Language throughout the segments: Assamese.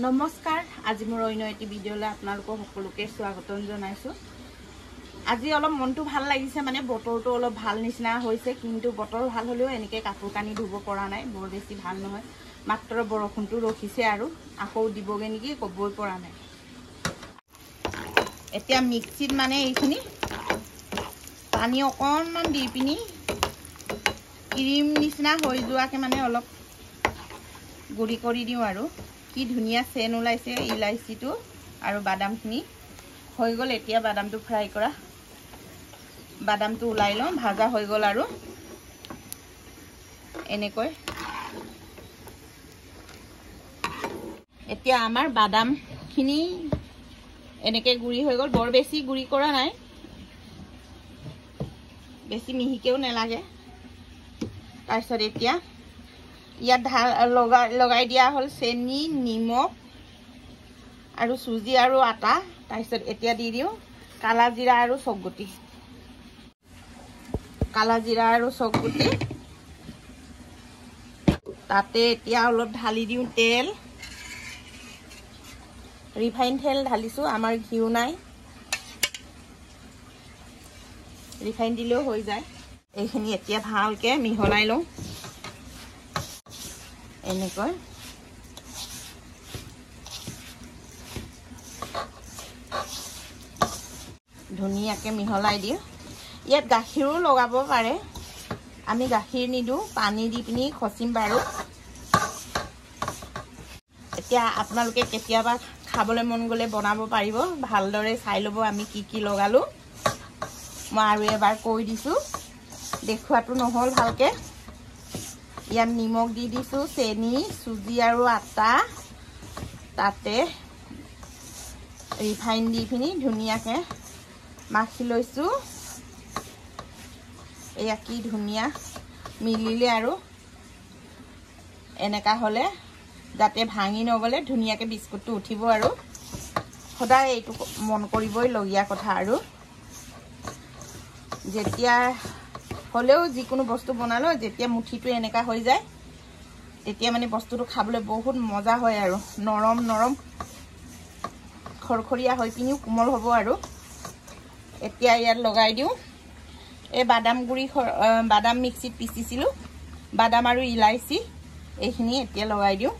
নমস্কাৰ আজি মোৰ অন্য এটি ভিডিঅ'লৈ আপোনালোকক সকলোকে স্বাগতম জনাইছোঁ। আজি অলপ মনটো ভাল লাগিছে মানে বতৰটো অলপ ভাল নিচিনা হৈছে কিন্তু বতৰ ভাল হ'লেও এনেকৈ কাপোৰ কানি ধুব পৰা নাই বৰ বেছি ভাল নহয়। মাত্ৰ বৰষুণটো ৰখিছে আৰু আকৌ দিবগৈ নেকি ক'বই পৰা নাই। এতিয়া মিক্সিত মানে এইখিনি পানী অকণমান দি পিনি ক্ৰীম নিচিনা হৈ যোৱাকৈ মানে অলপ গুড়ি কৰি দিওঁ আৰু। কি ধুনীয়া চেন ওলাইছে ইলাইচিটো আৰু বাদামখিনি। হৈ গ'ল এতিয়া বাদামটো ফ্ৰাই কৰা। বাদামটো ওলাই লওঁ ভাজা হৈ গ'ল আৰু। এনেকৈ। এতিয়া আমাৰ বাদামখিনি এনেকৈ গুড়ি হৈ গ'ল। বৰ বেছি গুড়ি কৰা নাই। বেছি মিহিকেও নালাগে। তাৰপিছত এতিয়া ইয়াত ঢাল লগাই লগাই দিয়া হ'ল চেনি নিমখ আৰু চুজি আৰু আটা। তাৰপিছত এতিয়া দি দিওঁ কালা জিৰা আৰু চকগুটি। কালা জিৰা আৰু চকগুটি। তাতে এতিয়া অলপ ঢালি দিওঁ তেল। ৰিফাইন তেল ঢালিছোঁ আমাৰ ঘিউ নাই। ৰিফাইন দিলেও হৈ যায়। এইখিনি এতিয়া ভালকৈ মিহলাই লওঁ। এনেকৈ। ধুনীয়াকৈ মিহলাই দিওঁ। ইয়াত গাখীৰো লগাব পাৰে। আমি গাখীৰ নিদিওঁ পানী দি পিনি খচিম বাৰু। এতিয়া আপোনালোকে কেতিয়াবা খাবলৈ মন গ'লে বনাব পাৰিব। ভালদৰে চাই ল'ব আমি কি কি লগালোঁ। মই আৰু এবাৰ কৈ দিছোঁ। দেখুৱাটো নহ'ল ভালকৈ। ইয়াত নিমখ দি দিছোঁ চেনি চুজি আৰু আটা। তাতে ৰিফাইন দি পিনি ধুনীয়াকৈ মাখি লৈছোঁ। এয়া কি ধুনীয়া মিলিলে আৰু এনেকুৱা হ'লে যাতে ভাঙি নগ'লে ধুনীয়াকৈ বিস্কুটটো উঠিব আৰু। সদায় এইটো মন কৰিবইলগীয়া কথা আৰু। যেতিয়া হ'লেও যিকোনো বস্তু বনালেও যেতিয়া মুঠিটো এনেকুৱা হৈ যায় তেতিয়া মানে বস্তুটো খাবলৈ বহুত মজা হয় আৰু। নৰম নৰম খৰখৰীয়া হৈ পিনিও কোমল হ'ব আৰু। এতিয়া ইয়াত লগাই দিওঁ। এই বাদাম গুড়ি বাদাম মিক্সিত পিচিছিলোঁ। বাদাম আৰু ইলাইচি এইখিনি এতিয়া লগাই দিওঁ।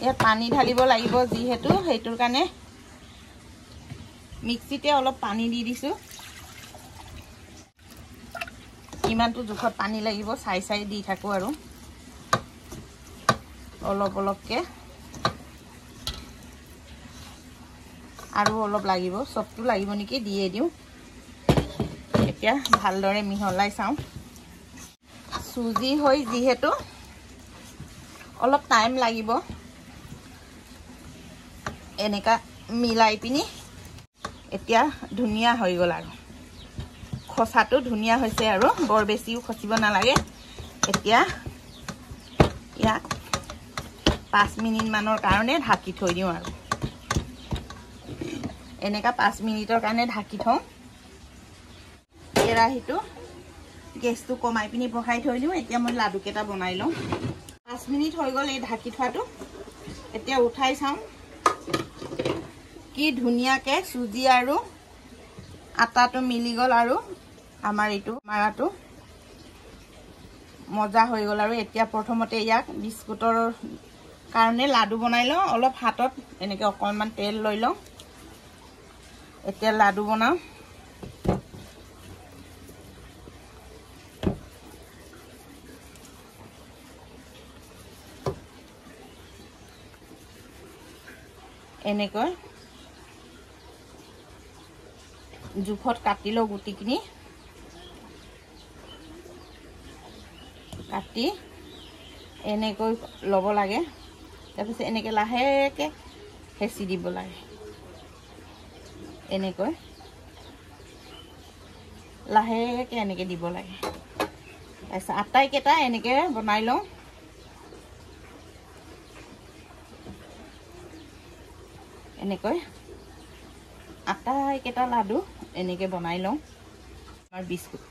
ইয়াত পানী ঢালিব লাগিব যিহেতু সেইটোৰ কাৰণে মিক্সিতে অলপ পানী দি দিছোঁ। কিমানটো জোখত পানী লাগিব চাই চাই দি থাকোঁ আৰু। অলপ অলপকৈ। আৰু অলপ লাগিব চবটো লাগিব নেকি দিয়ে দিওঁ। এতিয়া ভালদৰে মিহলাই চাওঁ। চুজি হৈ যিহেতু অলপ টাইম লাগিব। এনেকুৱা মিলাই পিনি এতিয়া ধুনীয়া হৈ গ'ল আৰু। খচাটো ধুনীয়া হৈছে আৰু বৰ বেছিও খচিব নালাগে। এতিয়া ইয়াক পাঁচ মিনিটমানৰ কাৰণে ঢাকি থৈ দিওঁ আৰু। এনেকুৱা পাঁচ মিনিটৰ কাৰণে ঢাকি থওঁ। কেৰাহীটো গেছটো কমাই পিনি বহাই থৈ দিওঁ। এতিয়া মই লাডুকেইটা বনাই লওঁ। পাঁচ মিনিট হৈ গ'ল এই ঢাকি থোৱাটো। এতিয়া উঠাই চাওঁ। কি ধুনীয়াকৈ চুজি আৰু আটাটো মিলি গ'ল আৰু আমাৰ এইটো মাৰাটো। মজা হৈ গ'ল আৰু এতিয়া প্ৰথমতে ইয়াক বিস্কুটৰ কাৰণে লাডু বনাই লওঁ। অলপ হাতত এনেকৈ অকণমান তেল লৈ লওঁ। এতিয়া লাডু বনাওঁ। এনেকৈ জোখত কাটি লওঁ গুটিখিনি। কাটি এনেকৈ ল'ব লাগে। তাৰপিছত এনেকৈ লাহেকৈ হেঁচি দিব লাগে। এনেকৈ। লাহেকৈ এনেকৈ দিব লাগে। তাৰপিছত আটাইকেইটা এনেকৈ বনাই লওঁ। এনেকৈ। আটাইকেইটা লাডু এনেকৈ বনাই লওঁ। আমাৰ বিস্কুট।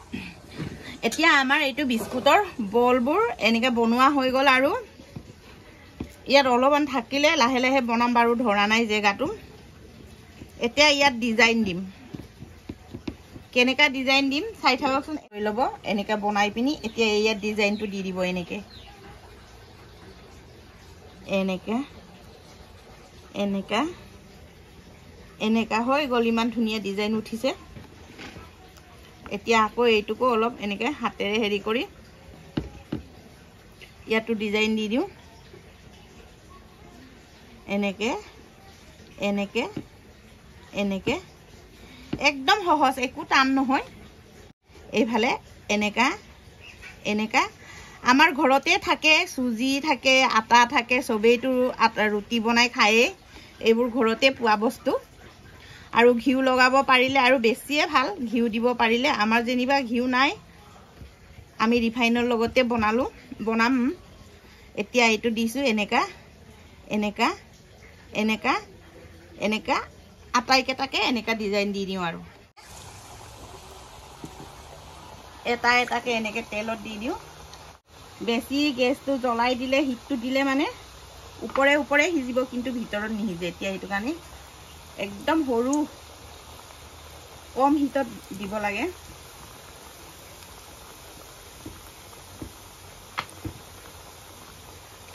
এতিয়া আমাৰ এইটো বিস্কুটৰ বলবোৰ এনেকৈ বনোৱা হৈ গ'ল আৰু। ইয়াত অলপমান থাকিলে লাহে লাহে বনাম বাৰু ধৰা নাই জেগাটো এতিয়া ইয়াত ডিজাইন দিম। কেনেকুৱা ডিজাইন দিম চাই থাককচোন। কৰি ল'ব এনেকৈ বনাই পিনি এতিয়া ইয়াত ডিজাইনটো দি দিব এনেকৈ। এনেকৈ এনেকা। এনেকা হৈ গ'ল ইমান ধুনীয়া ডিজাইন উঠিছে। এতিয়া আকৌ এইটোকো অলপ এনেকৈ হাতেৰে হেৰি কৰি ইয়াতো ডিজাইন দি দিওঁ। এনেকৈ এনেকৈ এনেকৈ। একদম সহজ একো টান নহয়। এইফালে এনেকা এনেকা। আমাৰ ঘৰতে থাকে চুজি থাকে আটা থাকে চবেইতো আটা ৰুটি বনাই খায়েই। এইবোৰ ঘৰতে পোৱা বস্তু। আৰু ঘিউ লগাব পাৰিলে আৰু বেছিয়ে ভাল ঘিউ দিব পাৰিলে। আমাৰ যেনিবা ঘিউ নাই আমি ৰিফাইনৰ লগতে বনালোঁ বনাম। এতিয়া এইটো দিছোঁ এনেকা এনেকা এনেকা এনেকা আটাইকেইটাকে এনেকা ডিজাইন দি দিওঁ আৰু। এটা এটাকে এনেকৈ তেলত দি দিওঁ। বেছি গেছটো জ্বলাই দিলে হিটটো দিলে মানে ওপৰে ওপৰে সিজিব কিন্তু ভিতৰত নিসিজে। এতিয়া সেইটো কাৰণে একদম সৰু কম হিটত দিব লাগে।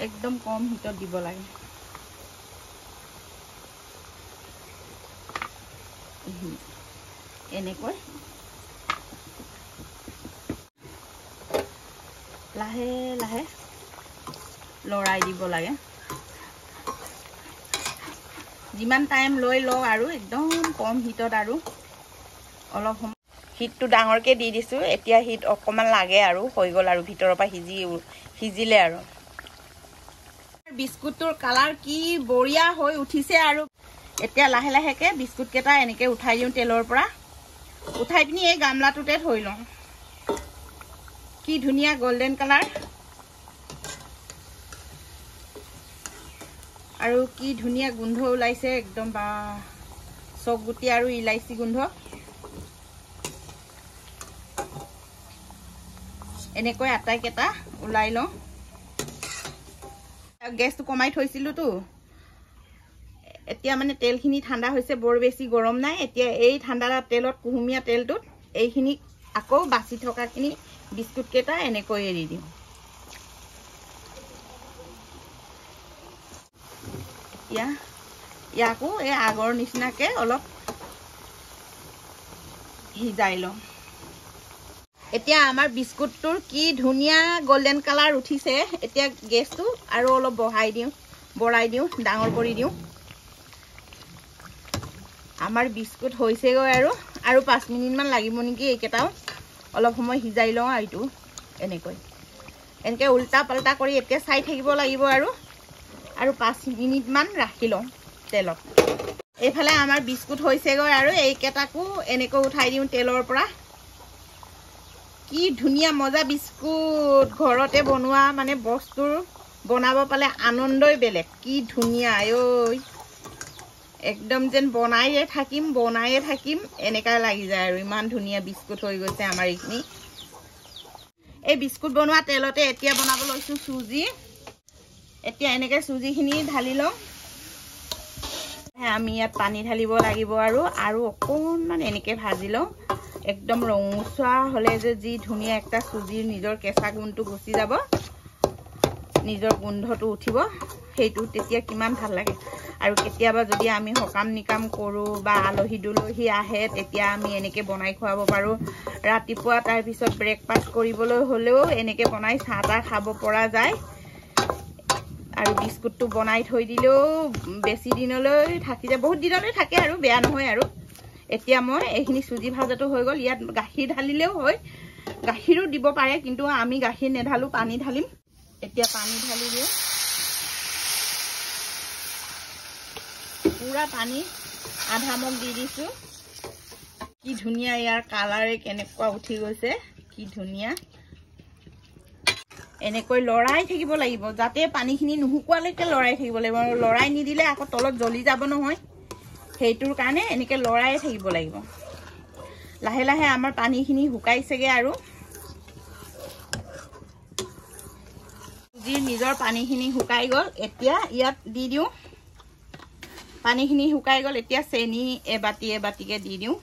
একদম কম হিটত দিব লাগে। এনেকৈ। লাহে লাহে লৰাই দিব লাগে। যিমান টাইম লৈ লওঁ আৰু একদম কম হিটত আৰু অলপ সময় হিটটো ডাঙৰকৈ দি দিছোঁ এতিয়া হিট অকণমান লাগে আৰু হৈ গ'ল আৰু ভিতৰৰ পৰা সিজি সিজিলে আৰু। বিস্কুটটোৰ কালাৰ কি বঢ়িয়া হৈ উঠিছে আৰু। এতিয়া লাহে লাহেকৈ বিস্কুটকেইটা এনেকৈ উঠাই দিওঁ তেলৰ পৰা। উঠাই পিনি এই গামলাটোতে থৈ লওঁ। কি ধুনীয়া গল্ডেন কালাৰ আৰু কি ধুনীয়া গোন্ধ ওলাইছে একদম বা চক গুটি আৰু ইলাইচি গোন্ধ। এনেকৈ আটাইকেইটা ওলাই লওঁ। গেছটো কমাই থৈছিলোঁতো। এতিয়া মানে তেলখিনি ঠাণ্ডা হৈছে বৰ বেছি গৰম নাই। এতিয়া এই ঠাণ্ডা তেলত কুহুমীয়া তেলটোত এইখিনি আকৌ বাচি থকাখিনি বিস্কুটকেইটা এনেকৈ এৰি দিওঁ। এতিয়া ইয়াকো এই আগৰ নিচিনাকৈ অলপ সিজাই লওঁ। এতিয়া আমাৰ বিস্কুটটোৰ কি ধুনীয়া গল্ডেন কালাৰ উঠিছে এতিয়া গেছটো আৰু অলপ বঢ়াই দিওঁ বঢ়াই দিওঁ ডাঙৰ কৰি দিওঁ। আমাৰ বিস্কুট হৈছেগৈ আৰু আৰু পাঁচ মিনিটমান লাগিব নেকি এইকেইটাও। অলপ সময় সিজাই লওঁ আৰু এইটো এনেকৈ। এনেকৈ উল্টা পাল্টা কৰি এতিয়া চাই থাকিব লাগিব আৰু। আৰু পাঁচ মিনিটমান ৰাখি লওঁ তেলত। এইফালে আমাৰ বিস্কুট হৈছেগৈ আৰু এইকেইটাকো এনেকৈ উঠাই দিওঁ তেলৰ পৰা। কি ধুনীয়া মজা বিস্কুট ঘৰতে বনোৱা মানে বস্তুৰ বনাব পালে আনন্দই বেলেগ। কি ধুনীয়া ঐ একদম যেন বনায়ে থাকিম বনায়ে থাকিম এনেকুৱাই লাগি যায় আৰু। ইমান ধুনীয়া বিস্কুট হৈ গৈছে আমাৰ এইখিনি। এই বিস্কুট বনোৱা তেলতে এতিয়া বনাব লৈছোঁ চুজি। এতিয়া এনেকৈ চুজিখিনি ঢালি লওঁ। আমি ইয়াত পানী ঢালিব লাগিব আৰু আৰু অকণমান এনেকৈ ভাজি লওঁ। একদম ৰঙচুৱা হ'লে যে যি ধুনীয়া একটা চুজিৰ নিজৰ কেঁচা গোন্ধটো গুচি যাব নিজৰ গোন্ধটো উঠিব সেইটো তেতিয়া কিমান ভাল লাগে। আৰু কেতিয়াবা যদি আমি সকাম নিকাম কৰোঁ বা আলহী দুলহী আহে তেতিয়া আমি এনেকৈ বনাই খুৱাব পাৰোঁ। ৰাতিপুৱা তাৰপিছত ব্ৰেকফাষ্ট কৰিবলৈ হ'লেও এনেকৈ বনাই চাহ তাহ খাব পৰা যায়। আৰু বিস্কুটটো বনাই থৈ দিলেও বেছি দিনলৈ থাকি যায়। বহুত দিনলৈ থাকে আৰু বেয়া নহয় আৰু। এতিয়া মই এইখিনি চুজি ভাজাটো হৈ গ'ল। ইয়াত গাখীৰ ঢালিলেও হয়। গাখীৰো দিব পাৰে কিন্তু আমি গাখীৰ নেঢালোঁ পানী ঢালিম। এতিয়া পানী ঢালি দিওঁ। পুৰা পানী আধা মগ দি দিছোঁ। কি ধুনীয়া ইয়াৰ কালাৰে কেনেকুৱা উঠি গৈছে। কি ধুনীয়া। এনেকৈ লৰাই থাকিব লাগিব। যাতে পানীখিনি নুশুকোৱালৈকে লৰাই থাকিব লাগিব। লৰাই নিদিলে আকৌ তলত জ্বলি যাব নহয়। সেইটোৰ কাৰণে এনেকৈ লৰাই থাকিব লাগিব। লাহে লাহে আমাৰ পানীখিনি শুকাইছেগৈ আৰু। যি নিজৰ পানীখিনি শুকাই গ'ল এতিয়া ইয়াত দি দিওঁ। পানীখিনি শুকাই গ'ল এতিয়া চেনি এবাটি এবাটিকৈ দি দিওঁ।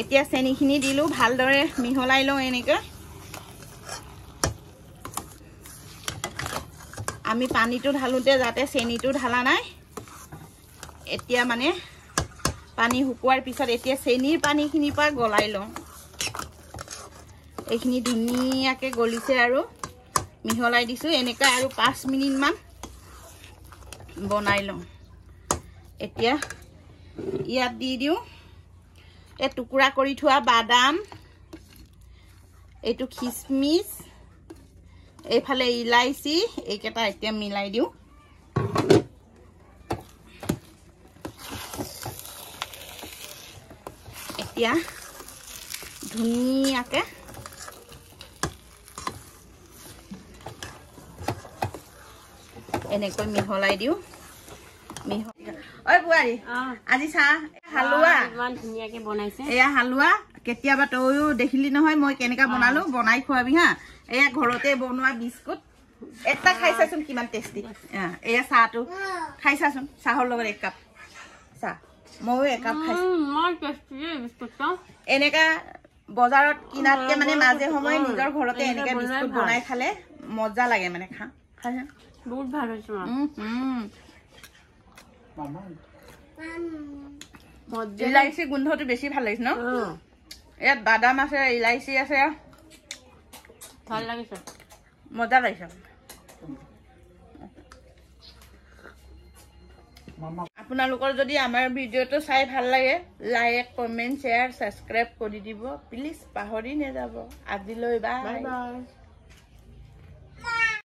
এতিয়া চেনিখিনি দিলোঁ ভালদৰে মিহলাই লওঁ এনেকৈ। আমি পানীটো ঢালোঁতে যাতে চেনিটো ঢালা নাই। এতিয়া মানে পানী শুকোৱাৰ পিছত এতিয়া চেনিৰ পানীখিনিৰ পৰা গলাই লওঁ। এইখিনি ধুনীয়াকৈ গলিছে আৰু মিহলাই দিছোঁ এনেকৈ আৰু পাঁচ মিনিটমান বনাই লওঁ। এতিয়া ইয়াত দি দিওঁ। এই টুকুৰা কৰি থোৱা বাদাম এইটো খিচমিচ এইফালে ইলাইচি এইকেইটা এতিয়া মিলাই দিওঁ। এতিয়া ধুনীয়াকৈ এনেকৈ মিহলাই দিওঁ। মিহ ঐ বোৱাৰী আজি চাহ হালোৱা। ইমান ধুনীয়াকে বনাইছে। এয়া হালোৱা কেতিয়াবা তইও দেখিলি নহয় মই কেনেকা বনালো বনাই খুৱাবি হা। এয়া ঘৰতে বনোৱা বিস্কুট। এটা খাই চাচোন কিমান টেষ্টি এয়া চাহটো। খাই চাচোন চাহৰ লগত এক কাপ। চাহ ময়ো একাপ খাইছো। এনেকা বজাৰত কিনাতকে মানে মাজে সময়ে নিজৰ ঘৰতে এনেকে বিস্কুট। বনাই খালে মজা লাগে মানে খা খাই। বহুত ভাল হৈছে ইলাইচি গোন্ধটো বেছি ভাল লাগিছে ন? ইয়াত বাদাম আছে ইলাইচি আছে। ভাল লাগিছে। মজা লাগিছে। আপোনালোকৰ যদি আমাৰ ভিডিঅ'টো চাই ভাল লাগে লাইক কমেণ্ট শ্বেয়াৰ ছাবস্ক্ৰাইব কৰি দিব। প্লিজ পাহৰি নাযাব। আজিলৈ বাই বাই